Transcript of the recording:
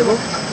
Tá Chegou?